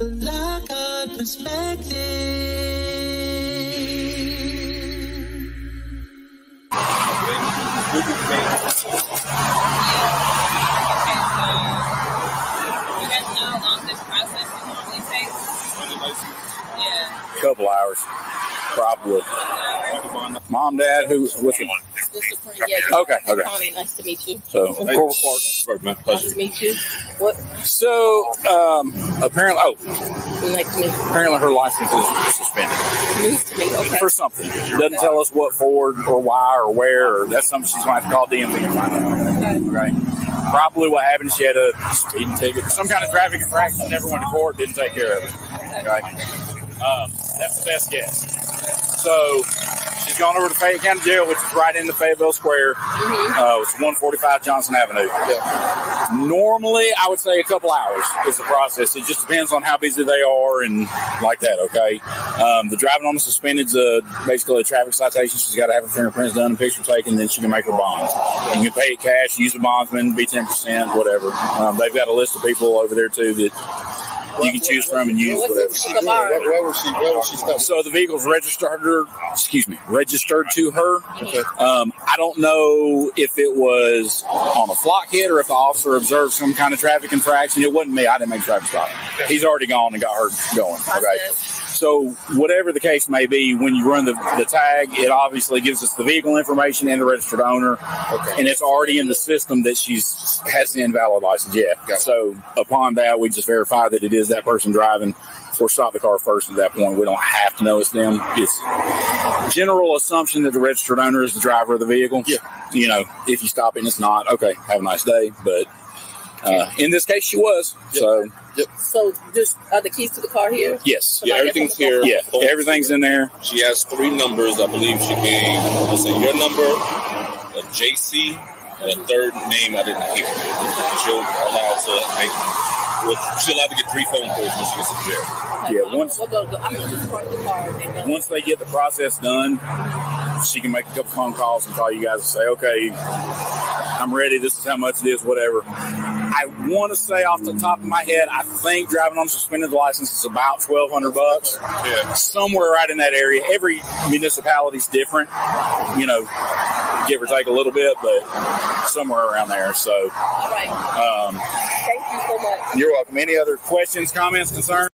Lockhart perspective. Couple hours, probably. Mom, dad, who? What's your Okay, okay. Connie, nice to meet you. So, Corporal Clark. Nice to meet you. What? So, um, apparently, oh, Nice to apparently her license is suspended Nice to meet. Okay. for something. Doesn't tell us what for or why or where. Or that's something she's going to have to call DMV and find out. Right. Probably what happened. She had a speeding ticket, some kind of traffic infraction. Never went to court. Didn't take care of it. Right. Um, that's the best guess. So she's gone over to Fayette County Jail, which is right in the Fayetteville Square. Uh, it's 145 Johnson Avenue. Normally, I would say a couple hours is the process. It just depends on how busy they are and like that. Okay. Um, the driving on the suspended is uh, basically a traffic citation. She's got to have her fingerprints done, and picture taken, then she can make her bonds. You can pay it cash, use a bondsman, be 10%, whatever. Um, they've got a list of people over there too that you can choose from and use whatever. Where, where was she? Where was she stopped? So the vehicle's registered her, excuse me, registered to her. Um, I don't know if it was on a flock hit or if the officer observed some kind of traffic infraction. It wasn't me. I didn't make a traffic stop. He's already gone and got her going. Okay. So whatever the case may be, when you run the, the tag, it obviously gives us the vehicle information and the registered owner, and it's already in the system that she's has the invalid license. Yeah. So upon that, we just verify that it is that person driving. Or stop the car first at that point. We don't have to know it's them. It's general assumption that the registered owner is the driver of the vehicle. Yeah. You know, if you stop it and it's not, okay, have a nice day. But uh, in this case, she was. So So, just are the keys to the car here? yes. Yeah, everything's here. Yeah, everything's in there. She has three numbers. I believe she gave. Let's say your number, a JC, and a third name I didn't hear. She'll allow to make. Well, she'll have to get three phone calls when she gets to jail. Yeah, once We'll go, go. I'm gonna just park the car and then go. once they get the process done, she can make a couple phone calls and call you guys and say, okay, I'm ready. This is how much it is, whatever. I want to say off the top of my head, I think driving on suspended license is about twelve hundred bucks. Yeah. Somewhere right in that area. Every municipality's different, you know, give or take a little bit, but somewhere around there. So, All right. um, Thank you so much. you're welcome. Any other questions, comments, concerns?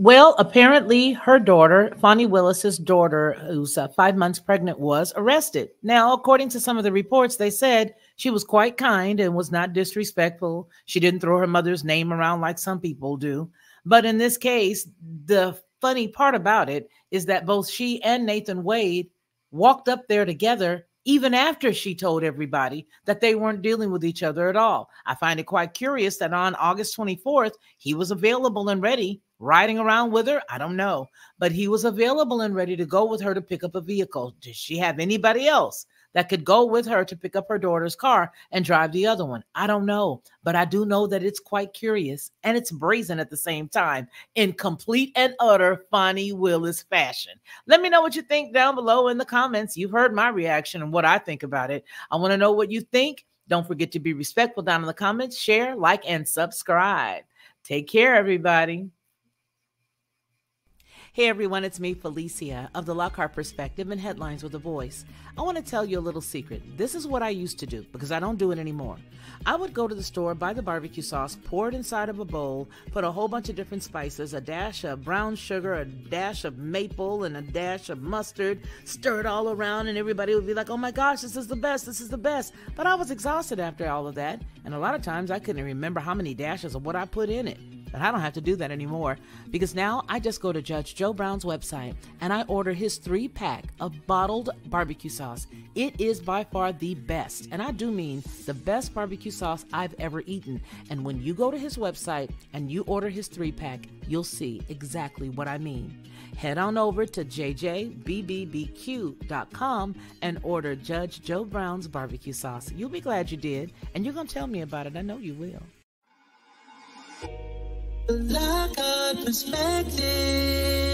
Well, apparently, her daughter, Fani Willis's daughter, who's uh, five months pregnant, was arrested. Now, according to some of the reports, they said she was quite kind and was not disrespectful. She didn't throw her mother's name around like some people do. But in this case, the funny part about it is that both she and Nathan Wade walked up there together even after she told everybody that they weren't dealing with each other at all. I find it quite curious that on August 24th, he was available and ready, riding around with her. I don't know, but he was available and ready to go with her to pick up a vehicle. Does she have anybody else that could go with her to pick up her daughter's car and drive the other one? I don't know, but I do know that it's quite curious and it's brazen at the same time in complete and utter Fani Willis fashion. Let me know what you think down below in the comments. You've heard my reaction and what I think about it. I want to know what you think. Don't forget to be respectful down in the comments, share, like, and subscribe. Take care, everybody. Hey everyone, it's me, Felicia of the Lockhart Perspective and Headlines with a Voice. I want to tell you a little secret. This is what I used to do because I don't do it anymore. I would go to the store, buy the barbecue sauce, pour it inside of a bowl, put a whole bunch of different spices, a dash of brown sugar, a dash of maple, and a dash of mustard, stir it all around, and everybody would be like, oh my gosh, this is the best, this is the best. But I was exhausted after all of that, and a lot of times I couldn't remember how many dashes of what I put in it. But I don't have to do that anymore because now I just go to Judge Joe Brown's website and I order his three pack of bottled barbecue sauce. It is by far the best, and I do mean the best barbecue sauce I've ever eaten. And when you go to his website and you order his three pack, you'll see exactly what I mean. Head on over to jjbbbbq.com and order Judge Joe Brown's barbecue sauce. You'll be glad you did, and you're going to tell me about it. I know you will. Lockhart perspective.